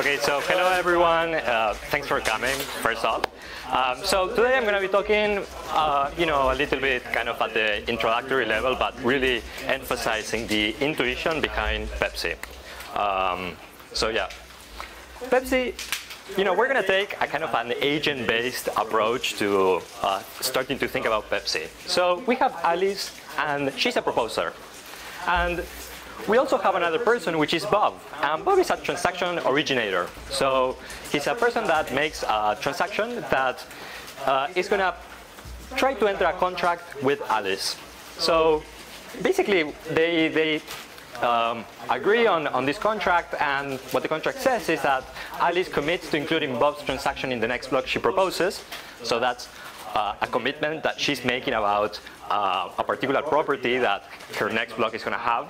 Okay, so hello everyone. Uh, thanks for coming, first off. Um, so today I'm going to be talking, uh, you know, a little bit kind of at the introductory level, but really emphasizing the intuition behind PEPC. Um, so yeah, PEPC, you know, we're going to take a kind of an agent-based approach to uh, starting to think about PEPC. So we have Alice, and she's a proposer. And we also have another person, which is Bob. And Bob is a transaction originator. So he's a person that makes a transaction that uh, is going to try to enter a contract with Alice. So basically, they, they um, agree on, on this contract, and what the contract says is that Alice commits to including Bob's transaction in the next block she proposes. So that's uh, a commitment that she's making about uh, a particular property that her next block is going to have.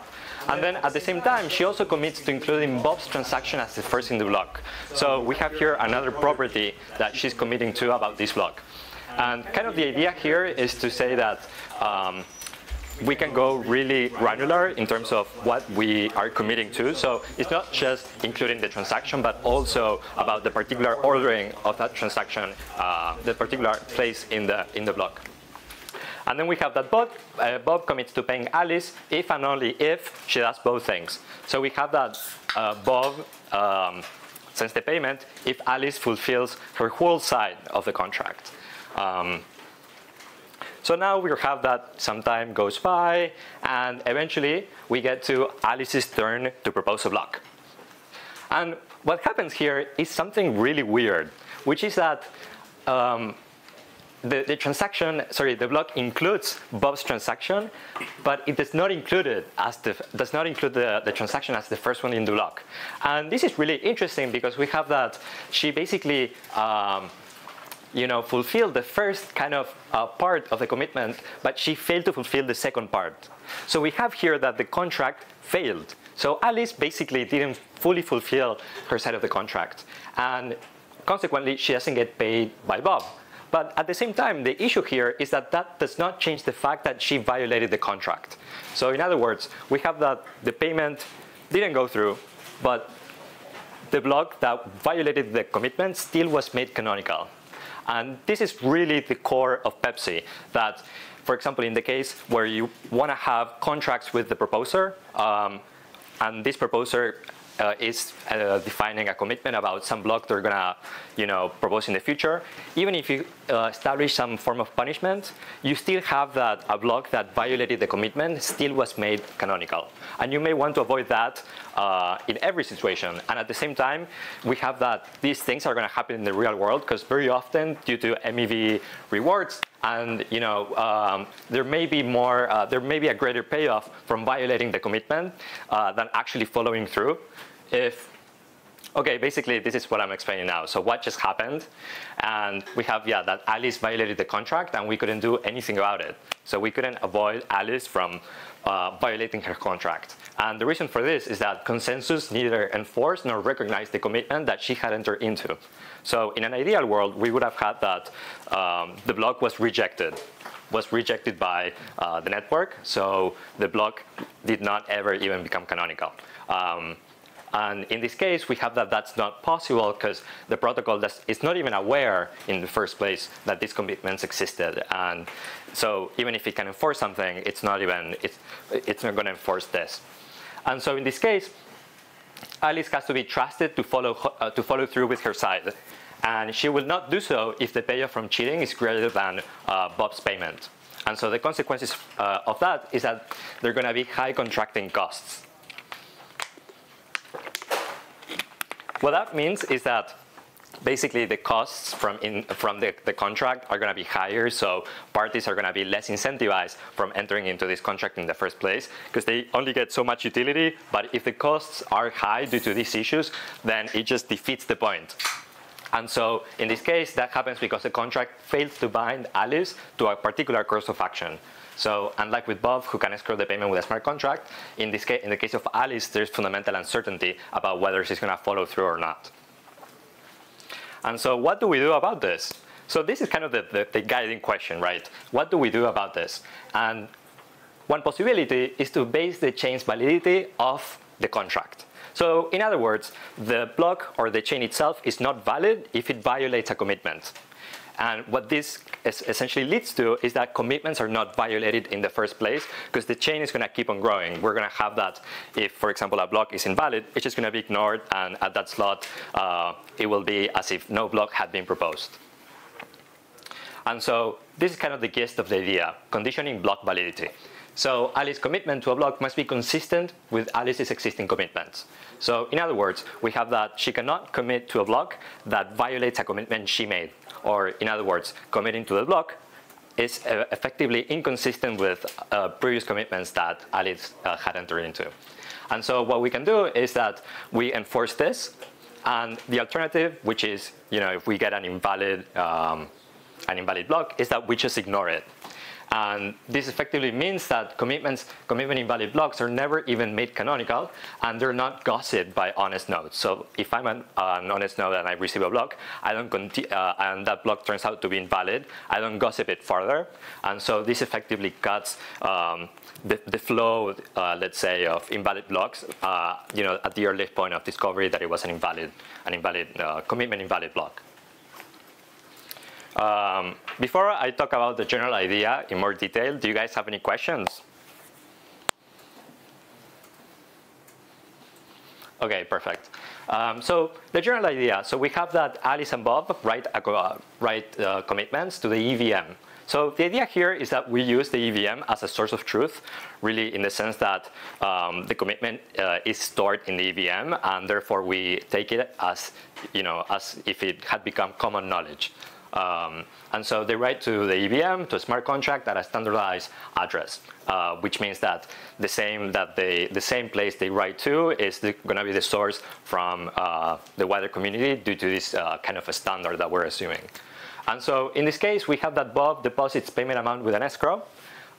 And then at the same time, she also commits to including Bob's transaction as the first in the block. So we have here another property that she's committing to about this block. And kind of the idea here is to say that um, we can go really granular in terms of what we are committing to. So it's not just including the transaction, but also about the particular ordering of that transaction, uh, the particular place in the in the block. And then we have that Bob, uh, Bob commits to paying Alice if and only if she does both things. So we have that uh, Bob um, sends the payment if Alice fulfills her whole side of the contract. Um, so now we have that some time goes by, and eventually we get to Alice's turn to propose a block. And what happens here is something really weird, which is that um, the, the, transaction, sorry, the block includes Bob's transaction, but it does not include it as the, does not include the, the transaction as the first one in the block. And this is really interesting because we have that she basically, um, you know, fulfilled the first kind of uh, part of the commitment, but she failed to fulfill the second part. So we have here that the contract failed. So Alice basically didn't fully fulfill her side of the contract. And consequently, she doesn't get paid by Bob. But at the same time, the issue here is that that does not change the fact that she violated the contract. So in other words, we have that the payment didn't go through, but the block that violated the commitment still was made canonical. And this is really the core of PEPC, that, for example, in the case where you want to have contracts with the proposer, um, and this proposer uh, is uh, defining a commitment about some block they're gonna, you know, propose in the future. Even if you uh, establish some form of punishment, you still have that a block that violated the commitment still was made canonical, and you may want to avoid that uh, in every situation. And at the same time, we have that these things are gonna happen in the real world because very often, due to MEV rewards, and you know um, there may be more, uh, there may be a greater payoff from violating the commitment uh, than actually following through. If, okay, basically this is what I'm explaining now. So what just happened? And we have, yeah, that Alice violated the contract and we couldn't do anything about it. So we couldn't avoid Alice from uh, violating her contract. And the reason for this is that consensus neither enforced nor recognized the commitment that she had entered into. So in an ideal world, we would have had that um, the block was rejected was rejected by uh, the network, so the block did not ever even become canonical. Um, and in this case, we have that that's not possible because the protocol is not even aware in the first place that these commitments existed. And so even if it can enforce something, it's not even, it's, it's not going to enforce this. And so in this case, Alice has to be trusted to follow, uh, to follow through with her side. And she will not do so if the payoff from cheating is greater than uh, Bob's payment. And so the consequences uh, of that is that there are going to be high contracting costs. What that means is that basically the costs from, in, from the, the contract are going to be higher, so parties are going to be less incentivized from entering into this contract in the first place because they only get so much utility, but if the costs are high due to these issues, then it just defeats the point. And so in this case, that happens because the contract fails to bind Alice to a particular course of action. So unlike with Bob, who can escrow the payment with a smart contract, in, this case, in the case of Alice, there's fundamental uncertainty about whether she's going to follow through or not. And so what do we do about this? So this is kind of the, the, the guiding question, right? What do we do about this? And one possibility is to base the chain's validity off the contract. So in other words, the block or the chain itself is not valid if it violates a commitment. And what this essentially leads to is that commitments are not violated in the first place because the chain is going to keep on growing. We're going to have that if, for example, a block is invalid, it's just going to be ignored, and at that slot, uh, it will be as if no block had been proposed. And so this is kind of the gist of the idea, conditioning block validity. So Alice's commitment to a block must be consistent with Alice's existing commitments. So in other words, we have that she cannot commit to a block that violates a commitment she made or in other words, committing to the block, is uh, effectively inconsistent with uh, previous commitments that Alice uh, had entered into. And so what we can do is that we enforce this, and the alternative, which is, you know, if we get an invalid, um, an invalid block, is that we just ignore it. And this effectively means that commitments, commitment invalid blocks are never even made canonical, and they're not gossiped by honest nodes. So if I'm an, an honest node and I receive a block, I don't uh, and that block turns out to be invalid, I don't gossip it further. And so this effectively cuts um, the, the, flow, uh, let's say, of invalid blocks, uh, you know, at the earliest point of discovery that it was an invalid, an invalid uh, commitment invalid block. Um, before I talk about the general idea in more detail, do you guys have any questions? Okay, perfect. Um, so the general idea, so we have that Alice and Bob write, uh, write uh, commitments to the EVM. So the idea here is that we use the EVM as a source of truth, really in the sense that um, the commitment uh, is stored in the EVM, and therefore we take it as, you know, as if it had become common knowledge. Um, and so they write to the EVM, to a smart contract at a standardized address, uh, which means that the same that they, the same place they write to is going to be the source from uh, the wider community due to this uh, kind of a standard that we're assuming. And so in this case, we have that Bob deposits payment amount with an escrow.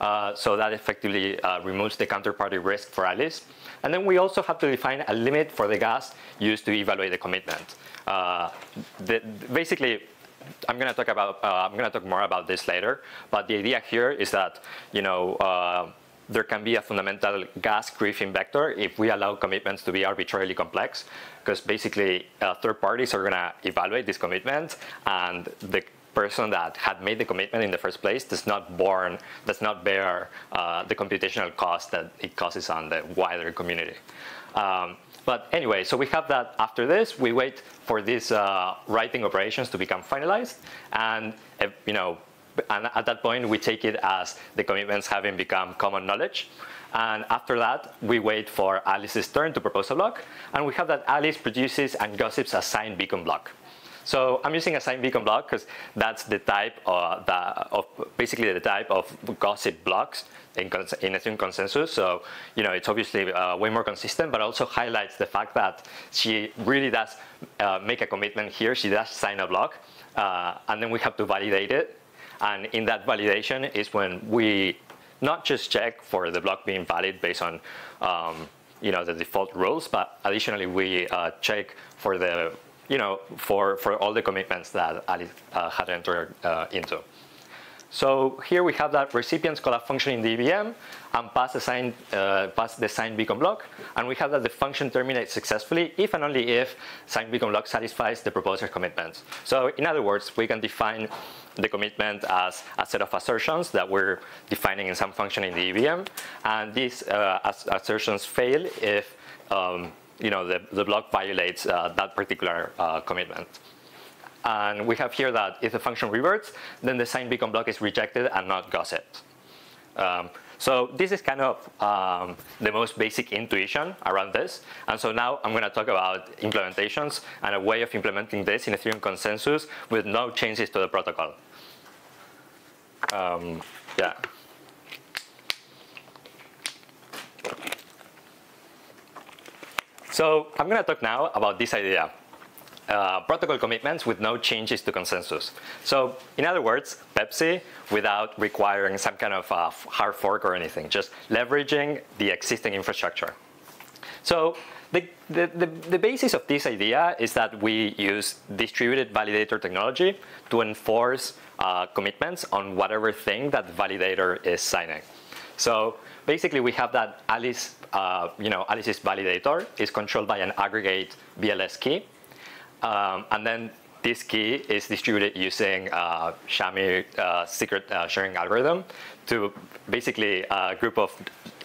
Uh, so that effectively uh, removes the counterparty risk for Alice. And then we also have to define a limit for the gas used to evaluate the commitment. Uh, the, basically, I'm going to talk about uh, I'm going to talk more about this later. But the idea here is that you know uh, there can be a fundamental gas griefing vector if we allow commitments to be arbitrarily complex, because basically uh, third parties are going to evaluate this commitment, and the person that had made the commitment in the first place does not born does not bear uh, the computational cost that it causes on the wider community. Um, but anyway, so we have that after this, we wait for these uh, writing operations to become finalized. And, uh, you know, and at that point, we take it as the commitments having become common knowledge. And after that, we wait for Alice's turn to propose a block. And we have that Alice produces and gossips a signed beacon block. So I'm using a signed beacon block because that's the type uh, of basically the type of gossip blocks in, in Ethereum consensus. So, you know, it's obviously uh, way more consistent, but also highlights the fact that she really does uh, make a commitment here. She does sign a block, uh, and then we have to validate it. And in that validation is when we not just check for the block being valid based on, um, you know, the default rules, but additionally we uh, check for the, you know, for, for all the commitments that Alice uh, had entered uh, into. So here we have that recipients call a function in the EVM and pass the signed, uh, pass the signed beacon block. And we have that the function terminates successfully if and only if signed beacon block satisfies the proposer's commitments. So in other words, we can define the commitment as a set of assertions that we're defining in some function in the EVM. And these uh, assertions fail if um, you know, the, the block violates uh, that particular uh, commitment. And we have here that if the function reverts, then the signed beacon block is rejected and not gossiped. Um, so this is kind of um, the most basic intuition around this. And so now I'm going to talk about implementations and a way of implementing this in Ethereum consensus with no changes to the protocol. Um, yeah. So I'm going to talk now about this idea uh, protocol commitments with no changes to consensus. So in other words, PEPC without requiring some kind of uh, hard fork or anything, just leveraging the existing infrastructure. So the, the, the, the, basis of this idea is that we use distributed validator technology to enforce uh, commitments on whatever thing that the validator is signing. So basically we have that Alice, uh, you know, Alice's validator is controlled by an aggregate BLS key. Um, and then this key is distributed using uh, Shamir uh, secret uh, sharing algorithm to basically a group of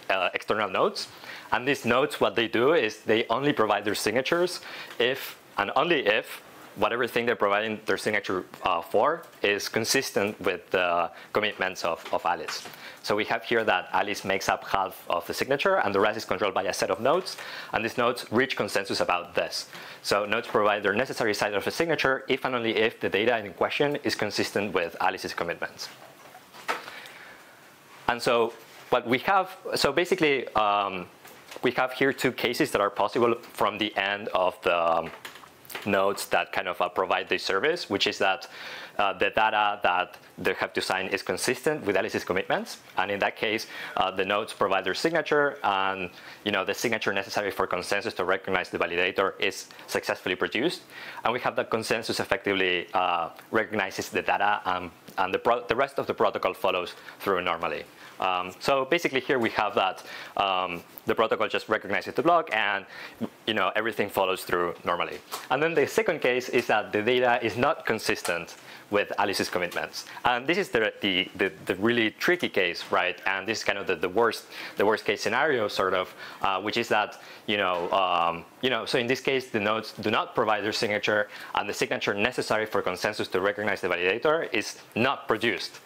uh, external nodes. And these nodes, what they do is they only provide their signatures if and only if whatever thing they're providing their signature uh, for is consistent with the commitments of, of Alice. So we have here that Alice makes up half of the signature and the rest is controlled by a set of nodes. And these nodes reach consensus about this. So nodes provide their necessary size of a signature if and only if the data in question is consistent with Alice's commitments. And so what we have, so basically um, we have here two cases that are possible from the end of the um, nodes that kind of uh, provide this service, which is that uh, the data that they have to sign is consistent with Alice's commitments. And in that case, uh, the nodes provide their signature and you know, the signature necessary for consensus to recognize the validator is successfully produced. And we have that consensus effectively uh, recognizes the data and, and the, the rest of the protocol follows through normally. Um, so basically here we have that um, the protocol just recognizes the block and you know everything follows through normally. And then the second case is that the data is not consistent with Alice's commitments. And this is the, the, the, the really tricky case, right? And this is kind of the, the worst the worst case scenario, sort of, uh, which is that you know um, you know so in this case the nodes do not provide their signature, and the signature necessary for consensus to recognize the validator is not produced.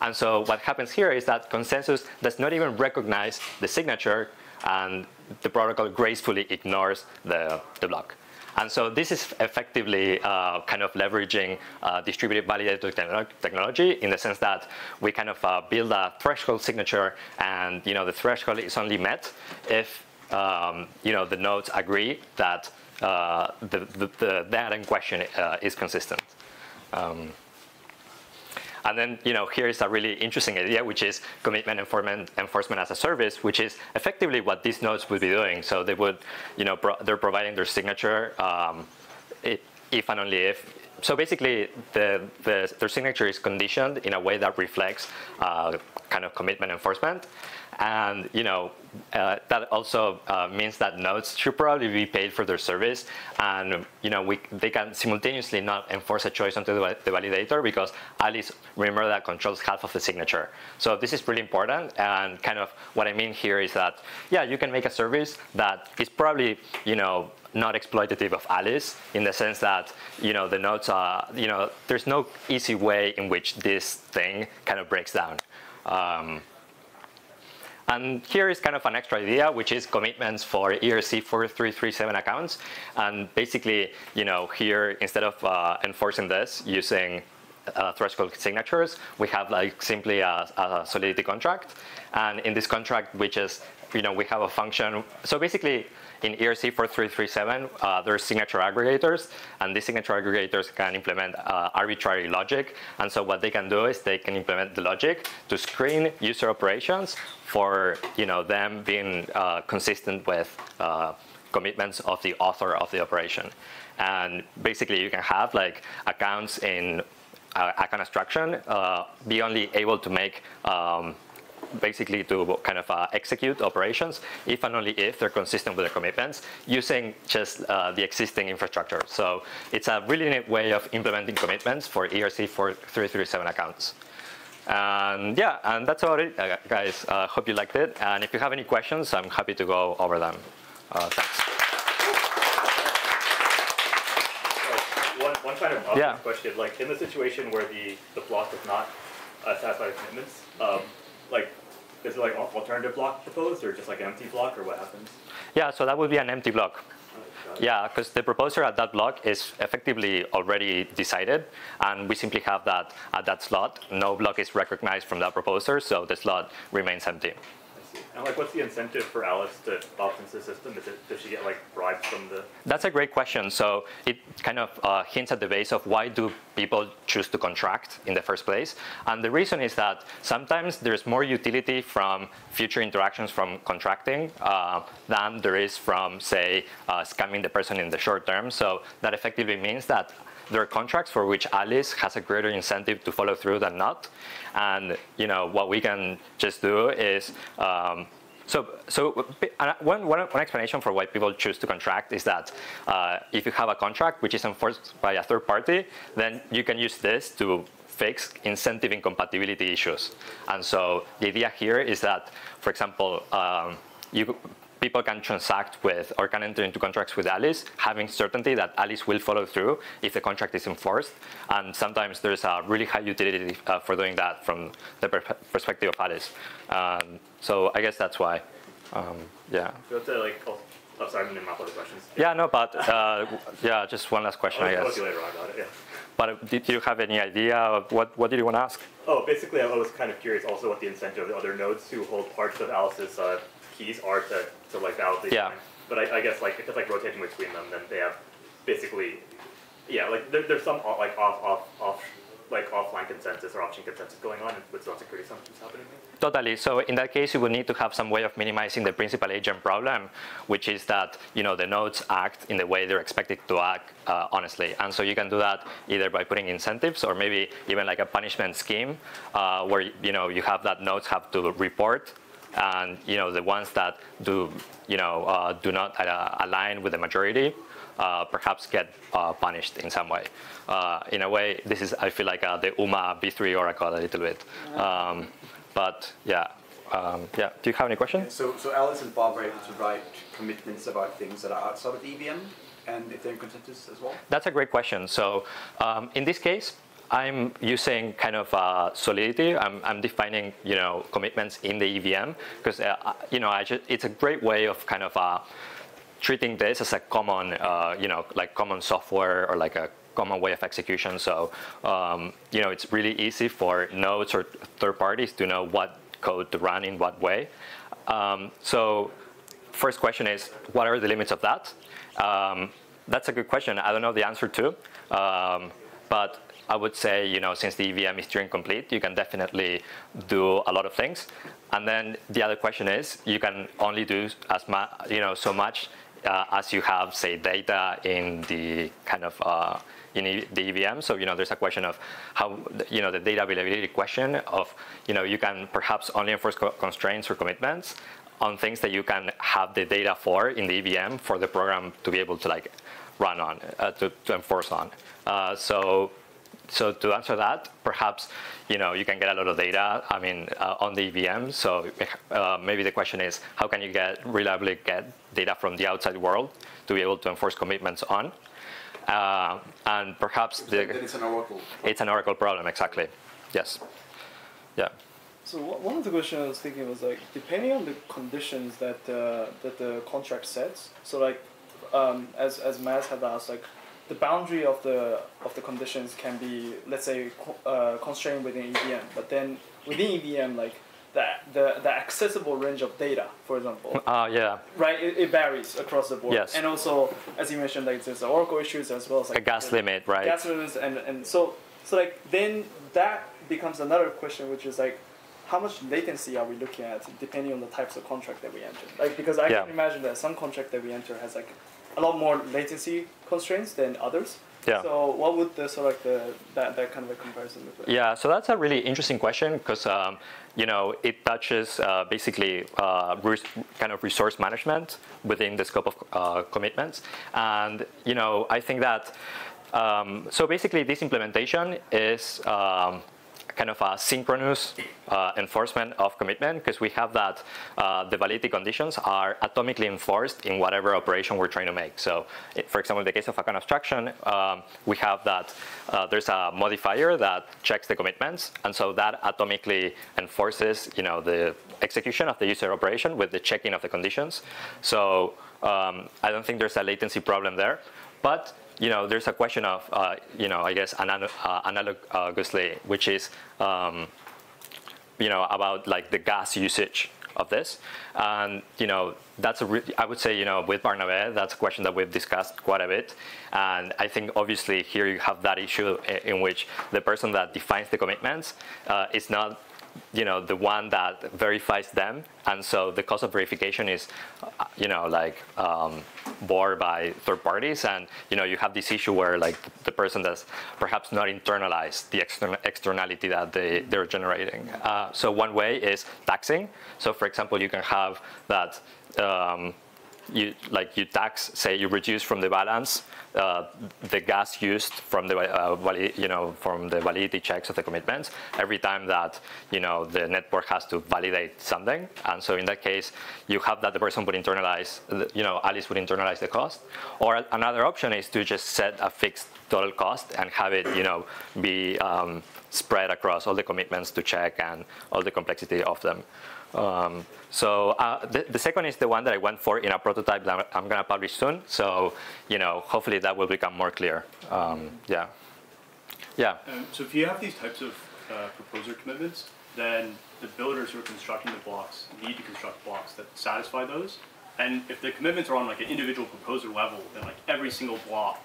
And so what happens here is that consensus does not even recognize the signature and the protocol gracefully ignores the, the block. And so this is effectively uh, kind of leveraging uh, distributed validator technology in the sense that we kind of uh, build a threshold signature and you know the threshold is only met if um, you know the nodes agree that uh, the, the, the, data in question uh, is consistent. Um, and then, you know, here is a really interesting idea, which is commitment enforcement, enforcement as a service, which is effectively what these nodes would be doing. So they would, you know, pro they're providing their signature um, if and only if. So basically, the, the, their signature is conditioned in a way that reflects uh, kind of commitment enforcement. And you know uh, that also uh, means that nodes should probably be paid for their service, and you know we, they can simultaneously not enforce a choice onto the, the, validator because Alice, remember that controls half of the signature. So this is really important, and kind of what I mean here is that yeah, you can make a service that is probably you know not exploitative of Alice in the sense that you know the nodes are you know there's no easy way in which this thing kind of breaks down. Um, and here is kind of an extra idea, which is commitments for ERC 4337 accounts. And basically, you know, here, instead of uh, enforcing this using uh, threshold signatures, we have like simply a, a, Solidity contract. And in this contract, we just, you know, we have a function. So basically, in ERC 4337, uh, there's signature aggregators, and these signature aggregators can implement uh, arbitrary logic. And so what they can do is they can implement the logic to screen user operations for you know them being uh, consistent with uh, commitments of the author of the operation. And basically, you can have like accounts in uh, account abstraction uh, be only able to make um, basically to kind of uh, execute operations if and only if they're consistent with their commitments using just uh, the existing infrastructure. So it's a really neat way of implementing commitments for ERC 4337 accounts. And yeah, and that's about it, uh, guys. Uh, hope you liked it. And if you have any questions, I'm happy to go over them. Uh, thanks. one, one kind of yeah. question, like in the situation where the, the block does not uh, satisfy commitments, um, like is it like alternative block proposed or just like an empty block or what happens? Yeah, so that would be an empty block. Yeah, because the proposer at that block is effectively already decided, and we simply have that at that slot. No block is recognized from that proposer, so the slot remains empty. And like, what's the incentive for Alice to opt into the system? Is it does she get like bribes from the? That's a great question. So it kind of uh, hints at the base of why do people choose to contract in the first place, and the reason is that sometimes there's more utility from future interactions from contracting uh, than there is from say uh, scamming the person in the short term. So that effectively means that there are contracts for which Alice has a greater incentive to follow through than not. And you know what we can just do is um, So, so one, one, one explanation for why people choose to contract is that uh, if you have a contract which is enforced by a third party, then you can use this to fix incentive incompatibility issues. And so the idea here is that, for example, um, you, people can transact with or can enter into contracts with Alice, having certainty that Alice will follow through if the contract is enforced. And sometimes there's a really high utility uh, for doing that from the per perspective of Alice. Um, so I guess that's why. Um, yeah. You have to like. Oh, sorry, I'm other questions. Yeah, no, but uh, yeah, just one last question, I'll, I guess. I'll see you later on about it. Yeah. But did you have any idea of what, what did you want to ask? Oh, basically, I was kind of curious also what the incentive of the other nodes who hold parts of Alice's uh, keys are to, to like validate yeah. Time. But I, I, guess like if it's like rotating between them, then they have basically, yeah, like there, there's some like off off off like offline consensus or off-chain consensus going on with zone security assumptions happening Totally. So in that case, you would need to have some way of minimizing the principal agent problem, which is that you know the nodes act in the way they're expected to act uh, honestly. And so you can do that either by putting incentives or maybe even like a punishment scheme uh, where you know you have that nodes have to report and you know the ones that do you know uh, do not uh, align with the majority uh, perhaps get uh, punished in some way. Uh, in a way, this is, I feel like uh, the UMA v3 Oracle a little bit. Um, but yeah, um, yeah. Do you have any questions? So, so Alice and Bob are able to write commitments about things that are outside of the EVM, and if they're in consensus as well? That's a great question. So um, in this case, I'm using kind of uh, solidity. I'm, I'm, defining, you know, commitments in the EVM because, uh, you know, just, it's a great way of kind of uh, treating this as a common, uh, you know, like common software or like a common way of execution. So, um, you know, it's really easy for nodes or third parties to know what code to run in what way. Um, so, first question is, what are the limits of that? Um, that's a good question. I don't know the answer to, um, but I would say, you know, since the EVM is Turing complete, you can definitely do a lot of things. And then the other question is, you can only do as much, you know, so much uh, as you have, say, data in the kind of uh, in the EVM. So you know, there's a question of how you know the data availability question of you know you can perhaps only enforce co constraints or commitments on things that you can have the data for in the EVM for the program to be able to like run on uh, to, to enforce on. Uh, so so to answer that, perhaps you know you can get a lot of data. I mean, uh, on the EVM. So uh, maybe the question is, how can you get reliably get data from the outside world to be able to enforce commitments on? Uh, and perhaps the, it's an Oracle. It's an Oracle problem, exactly. Yes. Yeah. So one of the questions I was thinking was like, depending on the conditions that uh, that the contract sets. So like, um, as as Maz had asked, like the boundary of the of the conditions can be let's say uh, constrained within EVM, but then within EVM like the, the, the accessible range of data, for example. Uh, yeah. Right, it, it varies across the board. Yes. And also, as you mentioned, like there's the Oracle issues as well as like a gas limit, right? Gas limits, and, and so so like then that becomes another question, which is like how much latency are we looking at depending on the types of contract that we enter? Like because I yeah. can imagine that some contract that we enter has like a lot more latency constraints than others. Yeah. So what would the sort of like the that, that kind of a comparison look like? Yeah, so that's a really interesting question because um, you know it touches uh, basically uh, kind of resource management within the scope of uh, commitments, and you know I think that um, so basically this implementation is. Um, kind of a synchronous uh, enforcement of commitment because we have that uh, the validity conditions are atomically enforced in whatever operation we're trying to make. So, it, for example, in the case of account abstraction, um, we have that uh, there's a modifier that checks the commitments, and so that atomically enforces, you know, the execution of the user operation with the checking of the conditions. So um, I don't think there's a latency problem there, but you know, there's a question of, uh, you know, I guess uh, analogously, which is, um, you know, about like the gas usage of this. And, you know, that's a I would say, you know, with Barnabé, that's a question that we've discussed quite a bit. And I think obviously here you have that issue in which the person that defines the commitments uh, is not you know, the one that verifies them, and so the cost of verification is, uh, you know, like um, bore by third parties, and you know, you have this issue where like the person does perhaps not internalize the extern externality that they they're generating. Uh, so one way is taxing. So for example, you can have that. Um, you like you tax, say you reduce from the balance uh, the gas used from the uh, you know from the validity checks of the commitments every time that you know the network has to validate something, and so in that case you have that the person would internalize, you know Alice would internalize the cost, or another option is to just set a fixed total cost and have it you know be um, spread across all the commitments to check and all the complexity of them. Um, so uh, the, the, second is the one that I went for in a prototype that I'm going to publish soon. So you know, hopefully that will become more clear. Um, yeah. Yeah. Um, so if you have these types of uh, proposer commitments, then the builders who are constructing the blocks need to construct blocks that satisfy those. And if the commitments are on like an individual proposer level, then like every single block,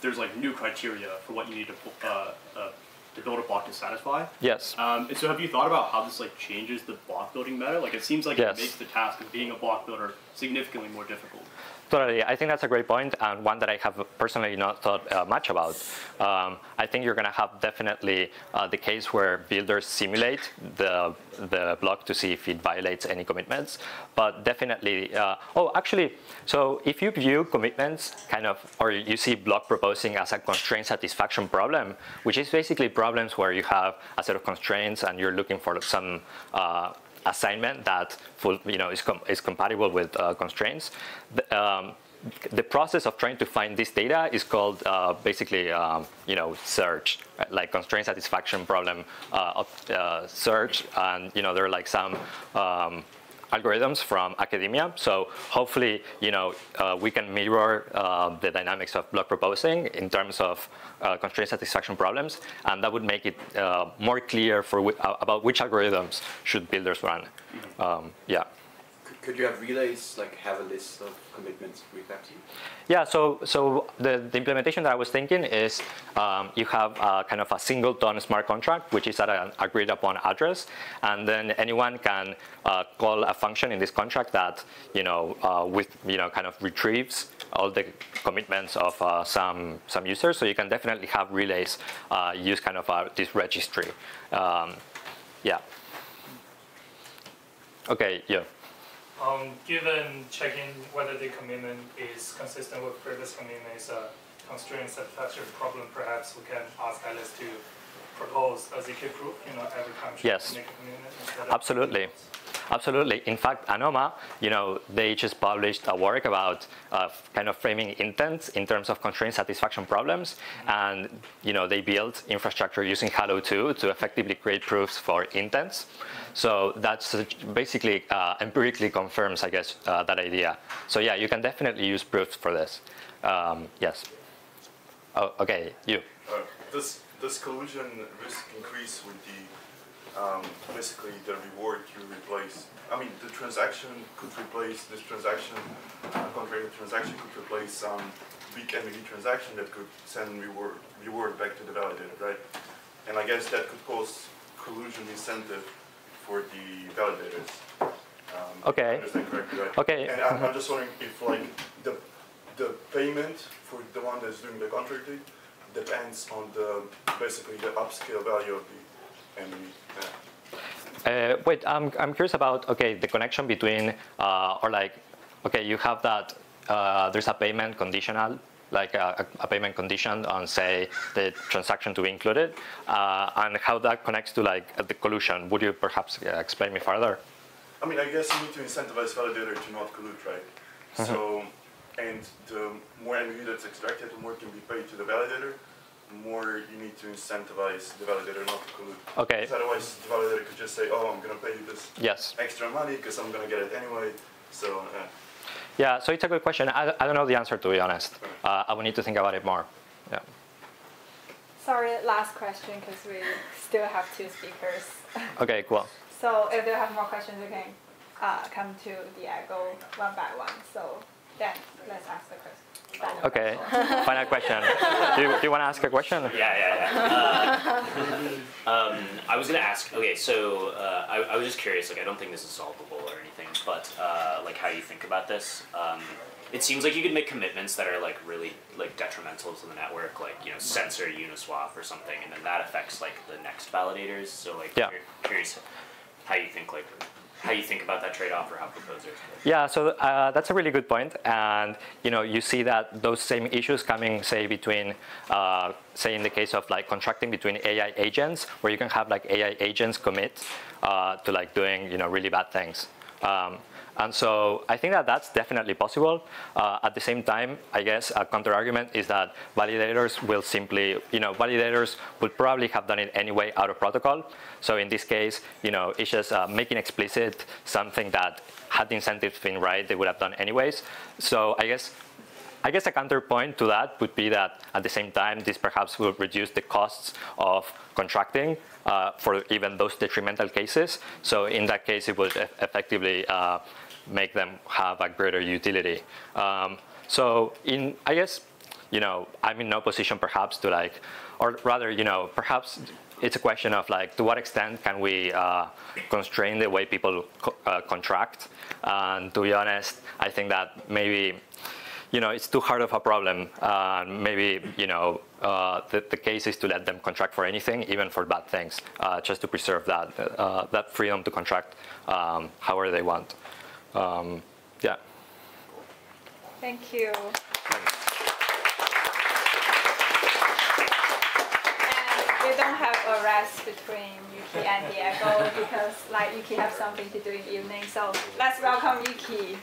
there's like new criteria for what you need to uh, uh, to build a block to satisfy. Yes. Um, and so have you thought about how this like changes the block building meta? Like it seems like yes. it makes the task of being a block builder significantly more difficult. Totally. I think that's a great point and one that I have personally not thought uh, much about. Um, I think you're going to have definitely uh, the case where builders simulate the, the block to see if it violates any commitments. But definitely, uh, oh, actually, so if you view commitments kind of, or you see block proposing as a constraint satisfaction problem, which is basically problems where you have a set of constraints and you're looking for some uh, assignment that full, you know, is, com is compatible with uh, constraints. The, um, the process of trying to find this data is called uh, basically, um, you know, search, like constraint satisfaction problem uh, uh, search, and you know there are like some um, algorithms from academia. So hopefully, you know, uh, we can mirror uh, the dynamics of block proposing in terms of uh, constraint satisfaction problems, and that would make it uh, more clear for uh, about which algorithms should builders run. Um, yeah. Could you have relays like have a list of commitments refactored? Yeah, so so the, the implementation that I was thinking is um, you have a, kind of a singleton smart contract, which is at an agreed upon address, and then anyone can uh, call a function in this contract that you know uh, with you know kind of retrieves all the commitments of uh, some some users. So you can definitely have relays uh, use kind of uh, this registry. Um, yeah. Okay. Yeah. Um, given checking whether the commitment is consistent with previous commitment is a constraint satisfaction problem, perhaps we can ask Alice to propose a ZK proof, you know, every time yes. make a commitment. Absolutely. Absolutely. In fact, Anoma, you know, they just published a work about uh, kind of framing intents in terms of constraint satisfaction problems, and you know, they built infrastructure using Halo 2 to effectively create proofs for intents. So that's basically uh, empirically confirms, I guess, uh, that idea. So yeah, you can definitely use proofs for this. Um, yes. Oh, okay, you. Uh, does collusion risk increase with the um, basically the reward you replace? I mean, the transaction could replace this transaction, uh, contrary transaction could replace some big MEV transaction that could send reward reward back to the validator, right? And I guess that could cause collusion incentive for the validators. Um, okay. correctly, right? Okay. And I'm, I'm, just wondering if like the the payment for the one that's doing the contracting depends on the basically the upscale value of the MEV. Yeah. Uh, wait, I'm, I'm curious about, okay, the connection between, uh, or like, okay, you have that, uh, there's a payment conditional like a, a, payment condition on, say, the transaction to be included, uh, and how that connects to like the collusion. Would you perhaps uh, explain me further? I mean, I guess you need to incentivize validator to not collude, right? Mm -hmm. So, and the more MEV that's extracted, the more can be paid to the validator. The more you need to incentivize the validator not to collude. Okay. otherwise, the validator could just say, "Oh, I'm going to pay you this yes. extra money because I'm going to get it anyway." So. Uh, yeah, so it's a good question. I, I don't know the answer, to be honest. Uh, I will need to think about it more. Yeah. Sorry, last question, because we still have two speakers. Okay, cool. So if you have more questions, you can uh, come to Diego one by one. So then let's ask the question. Okay, final question. Do you, do you want to ask a question? Yeah, yeah, yeah. Uh, um, I was gonna ask. Okay, so uh, I, I was just curious. Like, I don't think this is solvable or anything, but uh, like how you think about this. Um, it seems like you could make commitments that are like really like detrimental to the network, like you know censor Uniswap or something, and then that affects like the next validators. So like, yeah. curious how you think like how you think about that trade-off or how proposers yeah so uh, that's a really good point and you know you see that those same issues coming say between uh, say in the case of like contracting between ai agents where you can have like ai agents commit uh, to like doing you know really bad things. Um, and so I think that that's definitely possible. Uh, at the same time, I guess a counter argument is that validators will simply, you know, validators would probably have done it anyway out of protocol. So in this case, you know, it's just uh, making explicit something that had the incentive been right, they would have done anyways. So I guess I guess a counterpoint to that would be that at the same time, this perhaps will reduce the costs of contracting uh, for even those detrimental cases. So in that case, it would effectively uh, make them have a greater utility. Um, so in, I guess, you know, I'm in no position perhaps to like, or rather, you know, perhaps it's a question of like, to what extent can we uh, constrain the way people co uh, contract? And to be honest, I think that maybe, you know, it's too hard of a problem. Uh, maybe, you know, uh, the, the, case is to let them contract for anything, even for bad things, uh, just to preserve that, uh, that freedom to contract um, however they want. Um, yeah. Thank you. You don't have a rest between Yuki and Diego because like Yuki have something to do in the evening. So let's welcome Yuki.